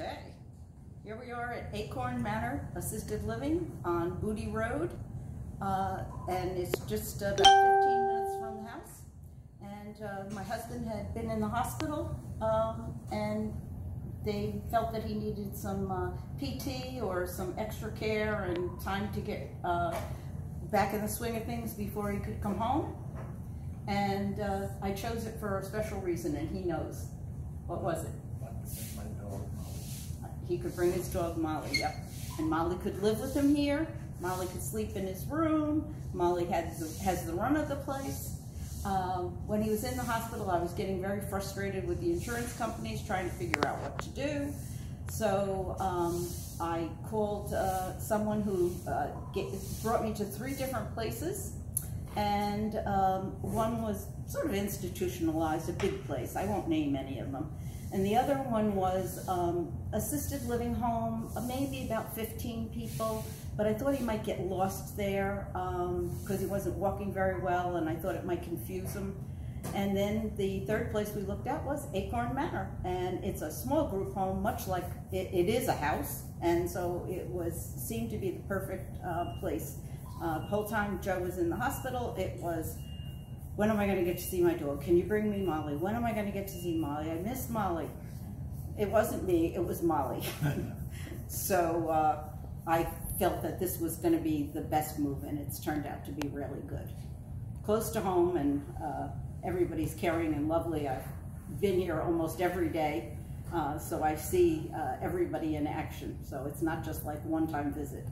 Okay, here we are at Acorn Manor Assisted Living on Budde Road. Uh, and it's just about 15 minutes from the house. And uh, my husband had been in the hospital um, and they felt that he needed some uh, PT or some extra care and time to get uh, back in the swing of things before he could come home. And uh, I chose it for a special reason and he knows. What was it? My dog. He could bring his dog Molly, yep. And Molly could live with him here. Molly could sleep in his room. Molly has the, has the run of the place. Um, when he was in the hospital, I was getting very frustrated with the insurance companies trying to figure out what to do. So um, I called uh, someone who uh, get, brought me to three different places. And um, one was sort of institutionalized, a big place. I won't name any of them. And the other one was um, assisted living home, uh, maybe about 15 people, but I thought he might get lost there because um, he wasn't walking very well and I thought it might confuse him. And then the third place we looked at was Acorn Manor, and it's a small group home, much like it, it is a house, and so it was seemed to be the perfect uh, place. Uh, the whole time Joe was in the hospital, it was when am I going to get to see my dog? Can you bring me Molly? When am I going to get to see Molly? I miss Molly. It wasn't me, it was Molly. so uh, I felt that this was going to be the best move, and it's turned out to be really good. Close to home, and uh, everybody's caring and lovely. I've been here almost every day, uh, so I see uh, everybody in action. So it's not just like one-time visit.